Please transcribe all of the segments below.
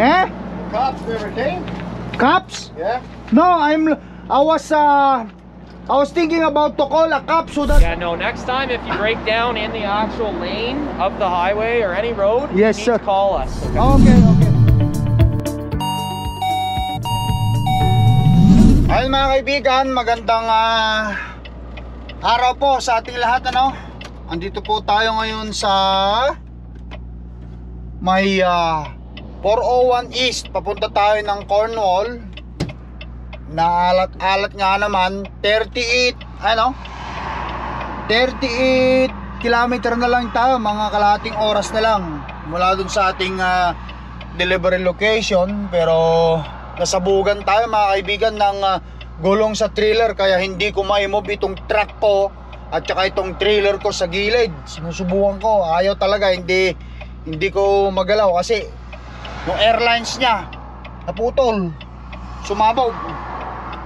Eh? Cops never came? Cops? Yeah? No, I'm I was uh I was thinking about to call a cop so that Yeah, no, next time if you break down in the actual lane of the highway or any road, Yes, you sir. need to call us. Okay, okay. Ayun mga kaibigan, magandang ah, araw po sa ating lahat ano. Andito po tayo ngayon sa may ah, 401 East. Papunta tayo ng Cornwall. Naalat-alat nga naman 38 ano? 38 kilometer na lang tayo, mga kalahating oras na lang mula dun sa ating ah, delivery location pero nasabugan tayo mga kaibigan ng ah, gulong sa trailer kaya hindi ko ma-move itong truck ko at saka itong trailer ko sa gilid sinusubukan ko ayaw talaga hindi hindi ko magalaw kasi yung airlines niya naputol. Sumabog.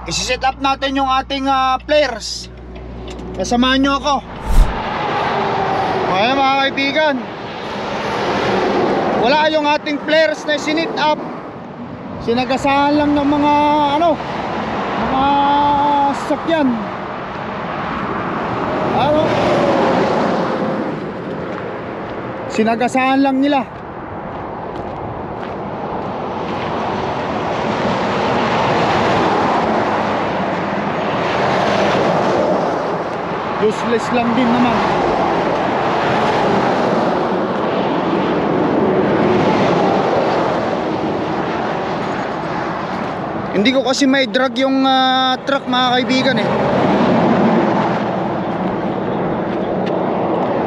Isi-set up natin yung ating ah, players. Kasamahan nyo ako. Kaya mga kaibigan. Wala yung ating players na sinit up. Sinagasahan lang ng mga ano mga sasakyan. Ano? Sinagasahan lang nila useless lang din naman Hindi ko kasi may drag yung ah, truck mga kaibigan eh.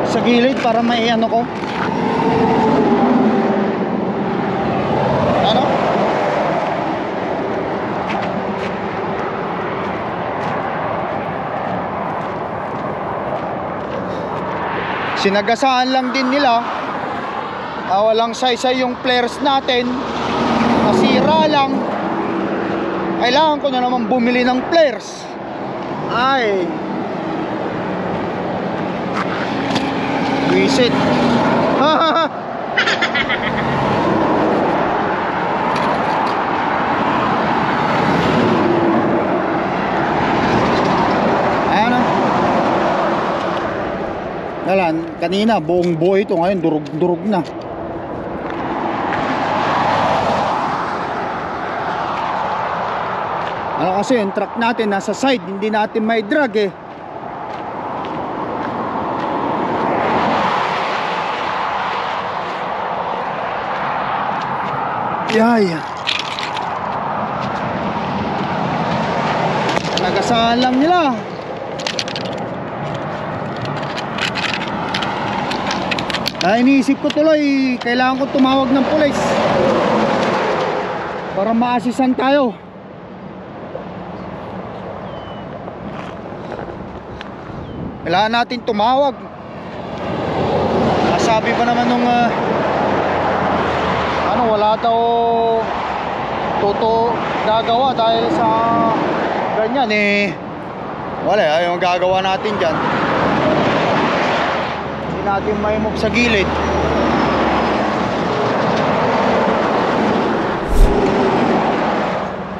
Sa gilid para may ano ko. Ano? Sinagasaan lang din nila. Ah, walang saysay yung players natin. Nasira lang kailangan ko na naman bumili ng flares ay visit ayan na Dalan, kanina buong buo ito ngayon durug durug na Ano kasi yung truck natin nasa side, hindi natin may drag eh. Yay. Nagasahan lang nila. Ah, iniisip ko tuloy, kailangan ko tumawag ng pulis. Para maasisan tayo. Kailangan natin tumawag. Nasabi pa naman nung ah, ano wala daw toto gagawa dahil sa ganyan eh wala yung gagawa natin dyan natin may move sa gilid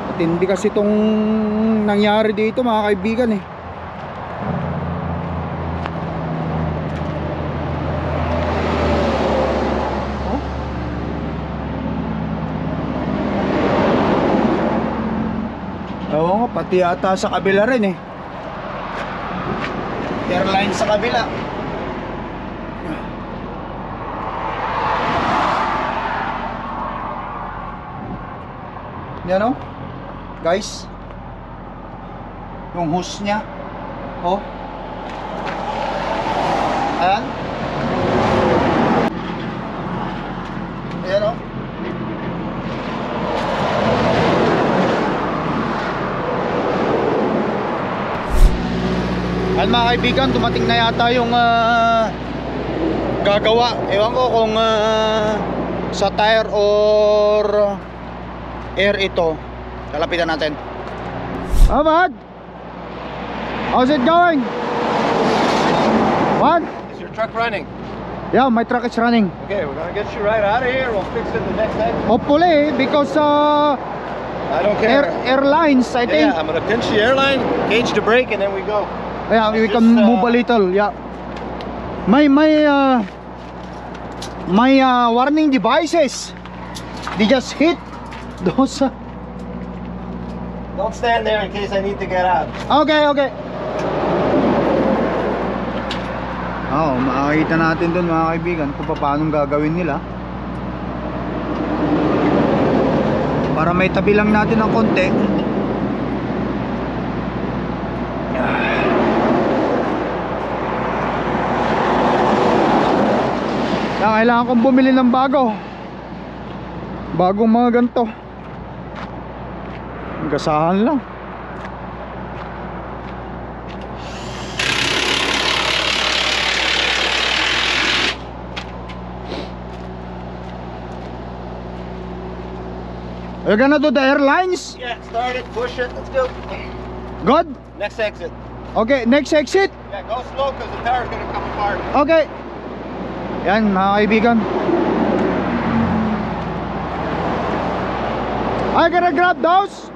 at hindi kasi itong nangyari dito mga kaibigan eh Oo nga, pati yata sa kabila rin eh. Airline sa kabila. Yan o. Guys. Yung hose niya. Oh. Ayan. Ayan o. At mga kaibigan, dumating na yata yung ah, gagawa. Ewan ko kung ah, sa tire or air ito. Kalapitan natin. Oh, bud? How's it going? What? Is your truck running? Yeah, my truck is running. Okay, we're gonna get you right out of here. We'll fix it the next exit. Hopefully, because uh, I don't air, care. airlines, I yeah, think. I'm gonna pinch the airline, gauge the brake, and then we go. Yeah, we Just, can uh, move a little. Yeah. My my uh, my uh, warning devices. They just hit Uh, Don't stand there in case I need to get out. okay, okay. Oo, oh, makakita natin doon mga kaibigan kung paano gagawin nila. Para may tabi lang natin ng konti. Kaya kailangan kong bumili ng bago. Bagong mga ganito. Gasahan lang. You're gonna do the airlines? Yeah, start it, push it. Let's go. Good? Next exit. Okay, next exit? Yeah, go slow because the tire's gonna come apart. Okay. Yan mga kaibigan. I gonna grab those.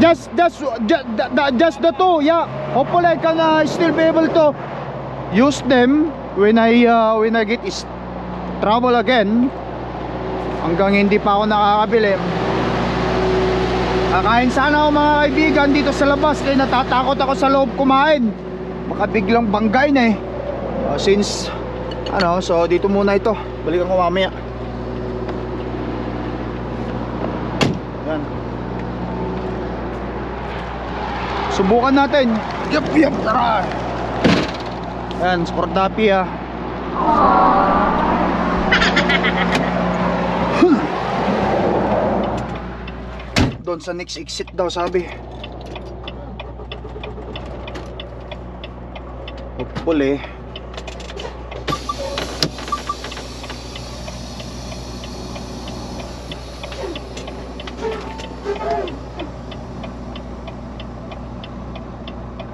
Just, just, just, just the two. Yeah. Hopefully I can uh, still be able to use them when I uh, when I get is travel again. Hanggang hindi pa ako nakakabili. Kakain sana ako mga kaibigan dito sa labas kaya natatakot ako sa loob kumain. Baka biglang banggay na eh. Uh, since ano, so dito muna ito. Balikan ko mamaya. Yan. Subukan natin. Yup, yup, tara. Yan, sport tapi ah. Doon sa next exit daw sabi. Hopefully.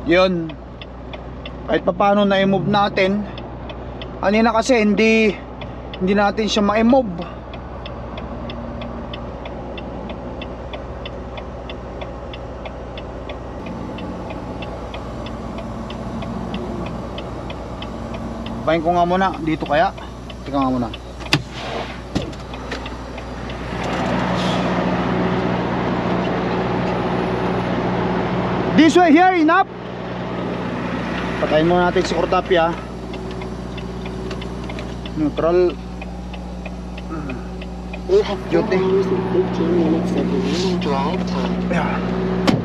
Yun. Kahit pa paano na i-move natin. Kanina kasi hindi hindi natin siya ma-move. Bayin ko nga muna dito kaya. Tika nga muna. This way here enough. Patayin muna natin si Cortapia. Neutral. You have 4 Duty. hours and 15 minutes of drive time. Yeah.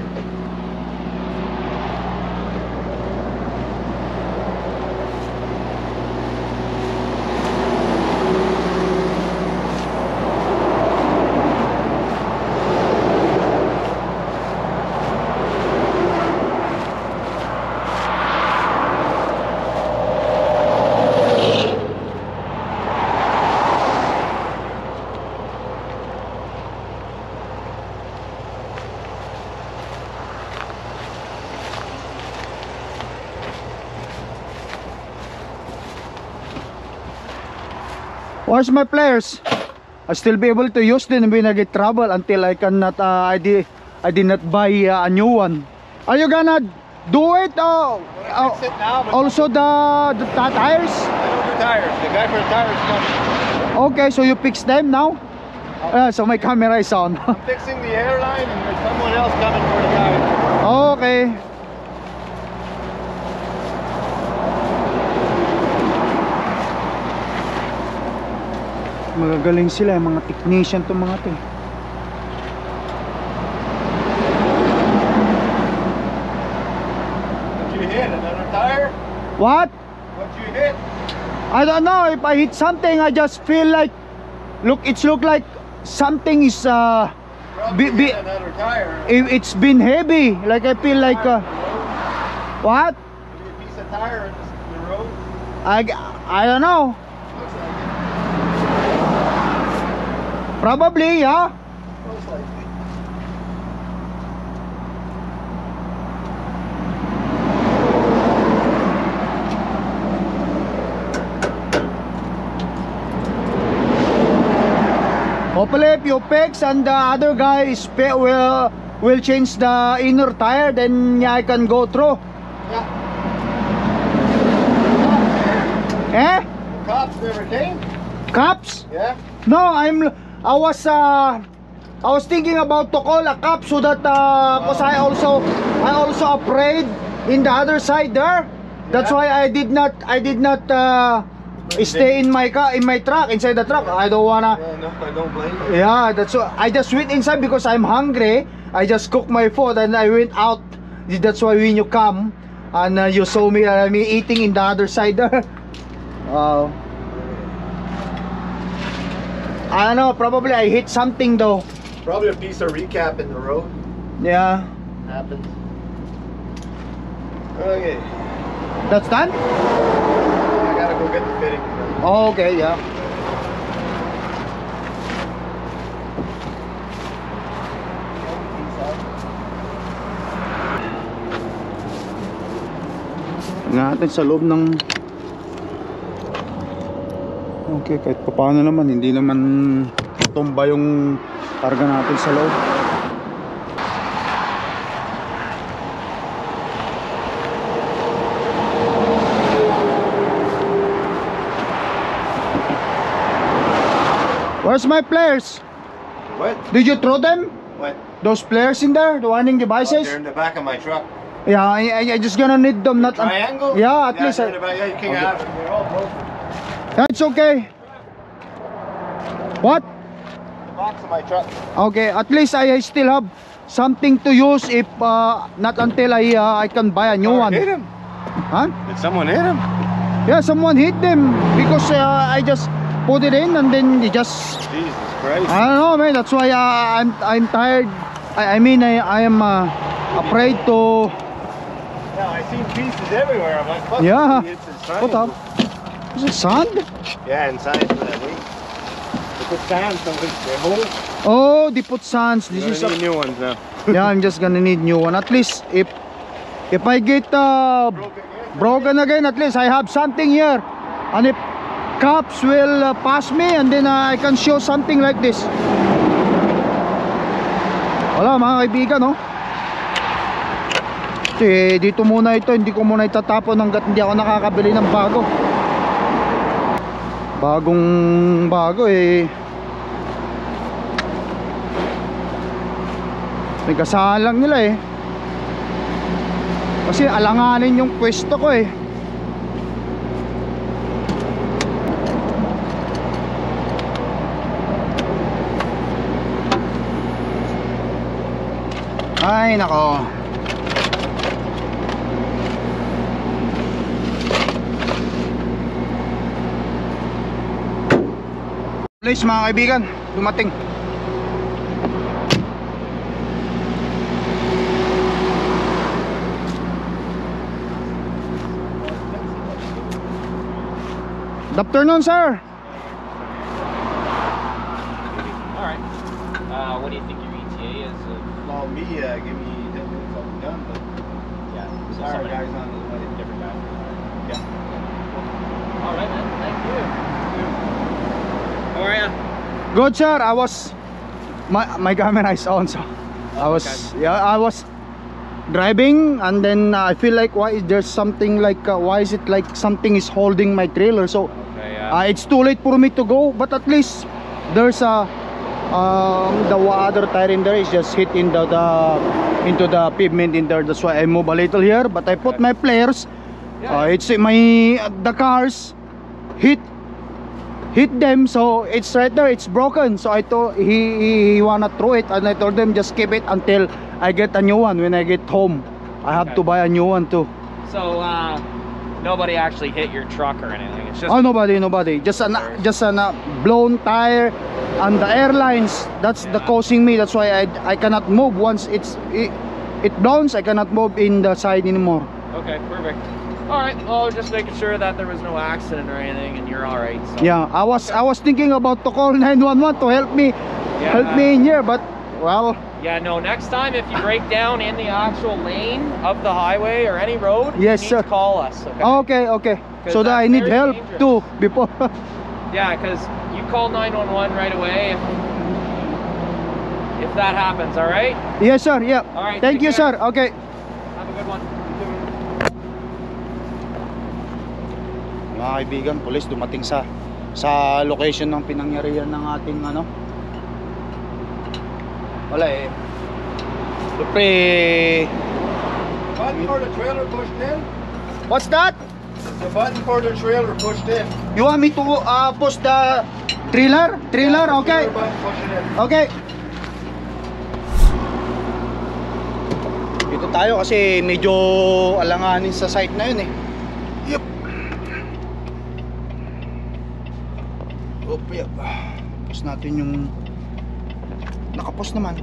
Where's my players? I still be able to use them when I get trouble until I cannot uh, I did I did not buy uh, a new one. Are you gonna do it? Uh, uh, it now, also the the ta- tires? Don't tires. The guy for the tires coming. Okay, so you fix them now? Uh, so my camera is on. Fixing the airline and there's someone else coming for the tires. okay. Magagaling sila, yung mga technician to mga to. eh. What'd you hit? Another tire? What? What'd you hit? I don't know if I hit something. I just feel like look. It's look like something is uh. Hit another tire. It, it's been heavy. Like I feel like uh. What? Maybe a piece of tire in the road. I I don't know. Probably, yeah. Hopefully, if you fix and the other guy is will will change the inner tire, then I can go through. Yeah. Eh? Cops never came. Cops? Yeah. No, I'm I was uh I was thinking about to call a cop so that uh cause I also I also afraid in the other side there. That's why I did not I did not uh stay in my car in my truck inside the truck. I don't wanna Yeah, no, I don't blame you. Yeah, that's why I just went inside because I'm hungry. I just cooked my food and I went out. That's why when you come and uh, you saw me uh, me eating in the other side there. Wow. I don't know, probably I hit something though. Probably a piece of recap in the road. Yeah. Happens. Okay. That's done? I gotta go get the fitting. Oh, okay, yeah. natin sa loob ng Okay, kahit pa paano naman hindi naman tumba yung karga natin sa loob. Where's my players? What? Did you throw them? What? Those players in there, the warning devices? They're in the back of my truck. Yeah, I, I, I just gonna need them. Not Triangle? Yeah, at least. they're I, the. Yeah, you can Okay. have them. They're all broken. It's okay. What? The box of my truck. Okay, at least I, still have something to use if uh, not until I uh, I can buy a new one. Hit him. Huh? Did someone hit him? Yeah, someone hit them because uh, I just put it in and then they just Jesus Christ. I don't know, man. That's why uh, I'm I'm tired. I, I mean, I I am uh, afraid to. Yeah, I seen pieces everywhere. I'm like, fuck. Yeah. It's What up? Is it sand? Yeah, inside wing. They put sand something. They hold. Oh, they put sands. This is a new ones now. yeah i'm just gonna need new one at least if if i get uh, broken again at least i have something here and if cops will uh, pass me and then uh, i can show something like this wala mga kaibigan no kasi dito muna ito hindi ko muna itatapon hanggat hindi ako nakakabili ng bago bagong bago eh. May kasahan lang nila eh. Kasi alanganin yung pwesto ko eh. Ay nako Please mga kaibigan, dumating Good afternoon, sir. All right. Uh, what do you think your ETA is? Uh, Well, me, uh, give me 10 minutes, I'll be done. But yeah. So sorry, guys, on the way. Different guy. Yeah. All right, man. Thank you. How are you? Good, sir. I was my my camera is on, so I was yeah I was driving and then uh, I feel like why is there something like uh, why is it like something is holding my trailer? So Okay. Yeah. uh, it's too late for me to go, but at least there's a um, the other tire in there is just hit in the, the into the pavement in there. That's why I move a little here, but I put Okay. my players. Yeah. Uh, it's my the cars hit hit them so it's right there it's broken. So i told he, he, he wanna throw it and i told them just keep it until i get a new one when i get home. I have to buy a new one too. So uh, nobody actually hit your truck or anything. It's just oh nobody nobody. Just an just an uh, blown tire and the airlines. That's the causing me that's why i i cannot move. Once it's it, it blows i cannot move in the side anymore. Okay. Perfect. All right. Well, just making sure that there was no accident or anything, and you're all right. So. yeah i was i was thinking about to call 911 to help me Yeah. help me in here but well Yeah, no, next time if you break down in the actual lane of the highway or any road, Yes, you need sir. to call us. Okay. okay okay. so that i need help dangerous. too before Yeah, because you call 911 right away. If if that happens, all right? Yes, sir. Yeah. All right, Thank you, care. sir. Okay. Have a good one. Mga kaibigan, police dumating sa sa location ng pinangyarihan ng ating ano. Wala eh. Siyempre, Button for the trailer pushed in? what's that? The button for the trailer pushed in. You want me to uh, push the trailer? Trailer, okay. Trailer. Okay. Dito tayo kasi medyo alanganin sa site na yun eh. Yep. Op, yep. Post natin yung nakapost naman.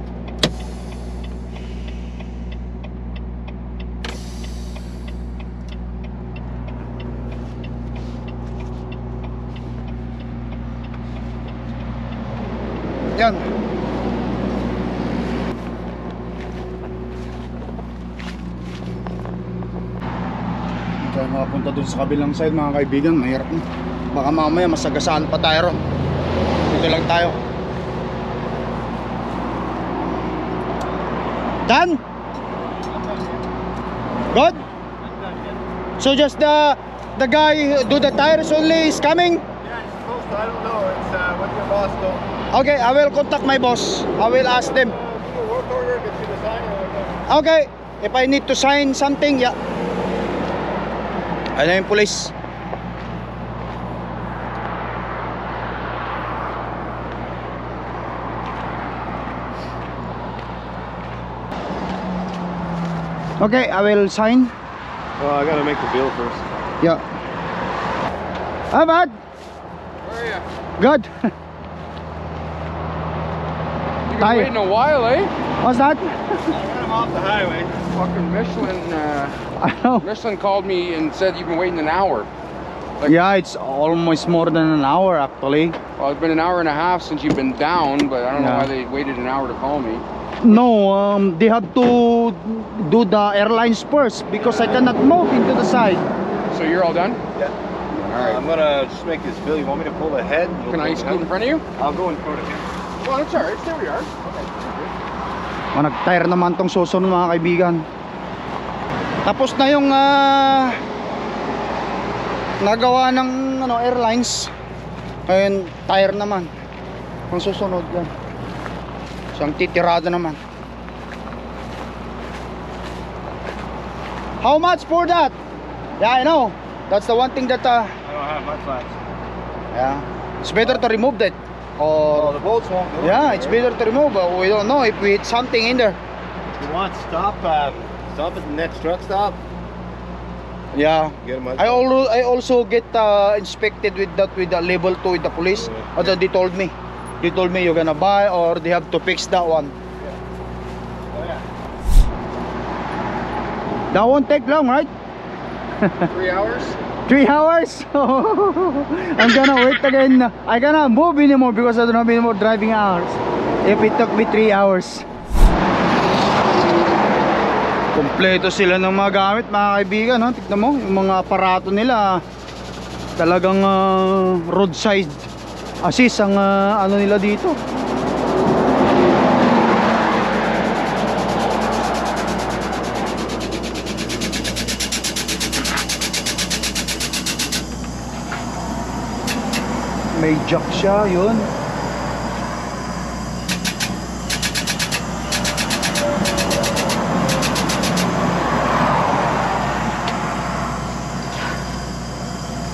Yan. Hindi tayo makapunta dun sa kabilang side mga kaibigan, mahirap na. Baka mamaya masagasaan pa tayo ron. Dito lang tayo. Done? Good? So just the the guy who do the tires only is coming? Yeah. I don't know. It's what your boss told. Okay, I will contact my boss. I will ask them. Okay, if I need to sign something, yeah. Ano yung police? Okay, I will sign. Well, I gotta make the bill first. Yeah. How bad? Where are you? Good. You've Tired. been waiting a while, eh? What's that? I got him off the highway. Fucking Michelin, uh, I know. Michelin called me and said you've been waiting an hour. Yeah, it's almost more than an hour actually. Well, it's been an hour and a half since you've been down, but I don't know why they waited an hour to call me. No, um, they have to do the airlines first because I cannot move into the side. So you're all done? Yeah. All right. I'm gonna just make this bill. You want me to pull ahead? head? You'll Can I pull scoot in front of you? I'll go in front of you. Well, it's all right. There we are. Oh, nag-tire naman tong susunod mga kaibigan. Tapos na yung ah, nagawa ng ano, airlines. Ngayon, tire naman. Ang susunod yan. Siyang titirada naman. How much for that? Yeah, I know. That's the one thing that uh, I don't have much flats. yeah. It's better to remove that. Oh, Or the bolts won't go. yeah, it's better to remove. But we don't know if we hit something in there. If you want, stop. Uh, stop at the next truck stop. Yeah. Him. I also I also get uh, inspected with that with the level 2 with the police. Yeah. Or they told me. They told me you're gonna buy or they have to fix that one. Oh, yeah. That won't take long, right? Three hours? Three hours? I'm gonna wait again. I cannot move anymore because I don't have any more driving hours. If it took me three hours. Kompleto sila ng mga gamit mga kaibigan. No? Tignan mo, yung mga aparato nila talagang ah, roadside assist ang ah, ano nila dito. May jack siya, yun.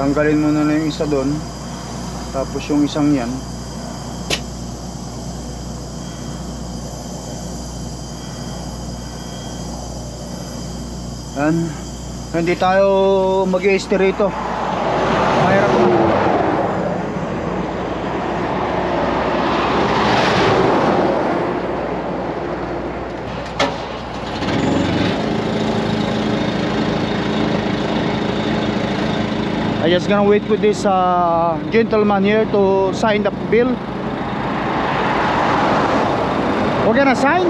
Tanggalin mo na yung isa doon. Tapos yung isang yan. Yan. Hindi tayo mag-i-stay. Mahirap na. I just gonna wait with this uh, gentleman here to sign the bill. We're gonna sign.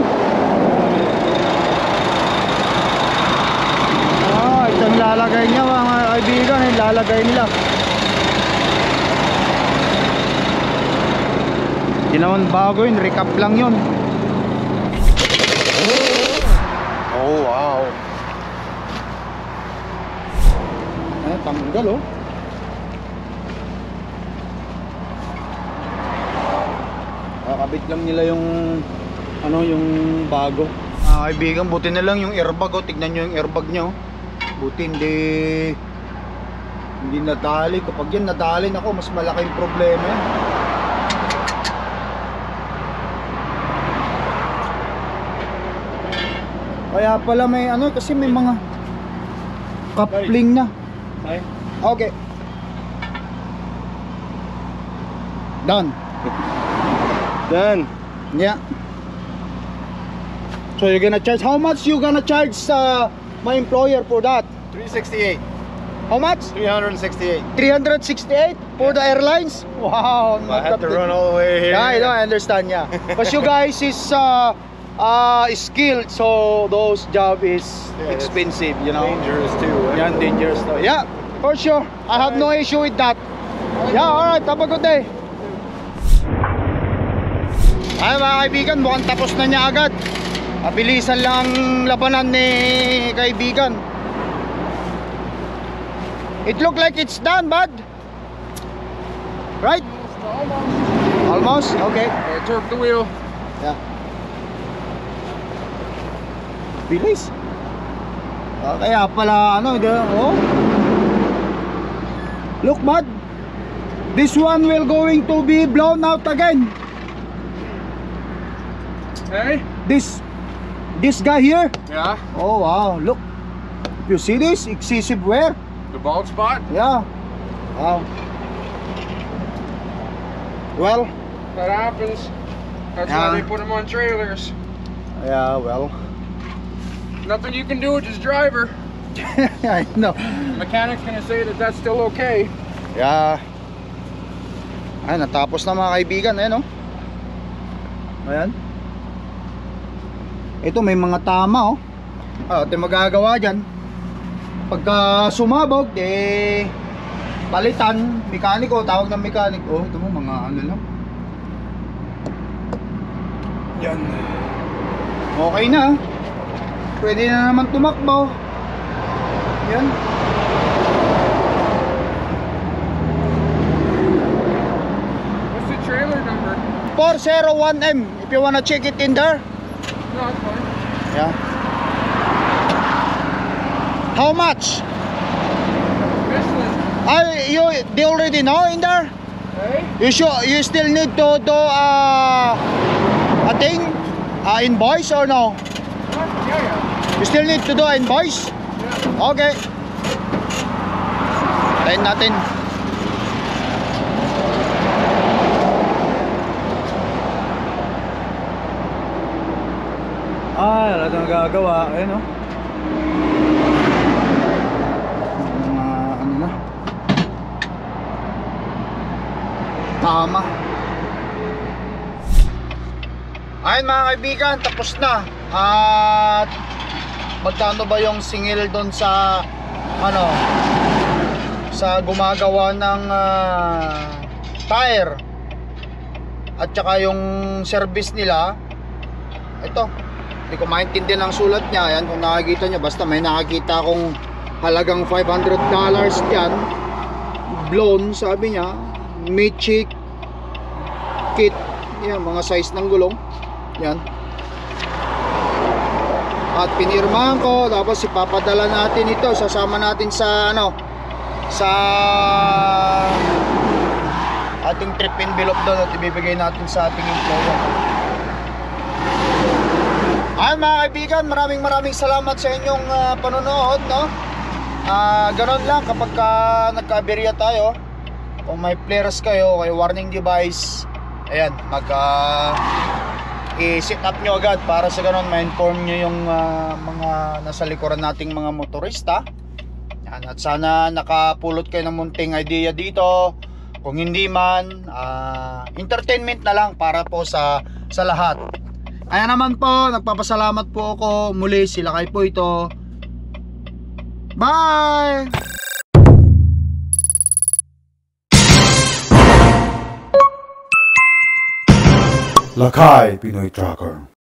Ah, itong lalagay niya mga kaibigan, yung lalagay nila. Hindi naman bago yun, recap lang yun. Oh, wow. Eh, tanggal oh. Kakabit lang nila yung ano yung bago. Ah, kaibigan, buti na lang yung airbag oh. Tignan nyo yung airbag nyo. Buti hindi hindi nadali. Kapag yan nadali nako, mas malaking problema yan. Kaya pala may ano kasi may mga coupling na. Okay. Done. Done. Yeah. So you're gonna charge how much you gonna charge uh, my employer for that? 368. How much? 368. 368 for the airlines? Wow. I had to run all the way here. Yeah, I know, I understand, yeah. But you guys is uh, uh, skilled, so those job is Yeah, expensive, you know. Dangerous too. eh? Yan, dangerous to. Yeah, for sure. I have no issue with that. Yeah, alright. Have a good day. Ay mga kaibigan, mukhang tapos na niya agad. Mabilisan lang ang labanan ni kaibigan. It look like it's done, bud. Right? Almost? Okay. I torque the wheel. Yeah. Bilis. Ah, kaya pala ano, oh. Look, bud. This one will going to be blown out again. Hey? This this guy here. Yeah. Oh wow, look. You see this excessive wear? The bald spot? Yeah. Wow. Well, That happens. That's Yeah. why they put them on trailers. yeah, well. Nothing you can do, just drive her. I know. Mechanic's gonna say that that's still okay. Yeah. Ay, natapos na mga kaibigan, eh, ayan oh. Ayan. Ito may mga tama oh. Ah, ito magagawa dyan. Pagka sumabog, eh, palitan, mekaniko, tawag ng mekaniko. Oh, ito mo, mga ano lang. Yan. Okay na. Pwede na naman tumakbo. Yan. What's the trailer number? 401M if you wanna check it in there. No, it's fine. Yeah. How much? Michelin. I you they already know in there? Hey? You sure you still need to do uh, a thing? Uh, invoice or no? Yeah, yeah. You still need to do invoice? Yeah. Okay. Then natin. Wala nang gagawa. Ayun oh. Mga ano na. Tama. Ayun mga kaibigan, tapos na. At magkano ba yung singil doon sa ano sa gumagawa ng ah, tire at saka yung service nila ito hindi ko maintindihan ang sulat niya. Yan kung nakikita nyo basta may nakakita akong halagang 500 dollars yan. Blown sabi niya. Michik kit. Yan mga size ng gulong. Yan. At pinirmahan ko tapos ipapadala natin ito. Sasama natin sa ano sa ating trip envelope doon at ibibigay natin sa ating employer ay mga kaibigan maraming maraming salamat sa inyong ah, panonood no? Ah, ganon lang kapag ka nagkaberya tayo kung may flares kayo kay warning device ayan mag ah, i-set up nyo agad para sa ganun ma-inform nyo yung ah, mga nasa likuran nating mga motorista. Yan, at sana nakapulot kayo ng munting idea dito. Kung hindi man ah, entertainment na lang para po sa sa lahat kaya naman po nagpapasalamat po ako. Muli sila kay po ito. Bye! Lakay Pinoy Tracker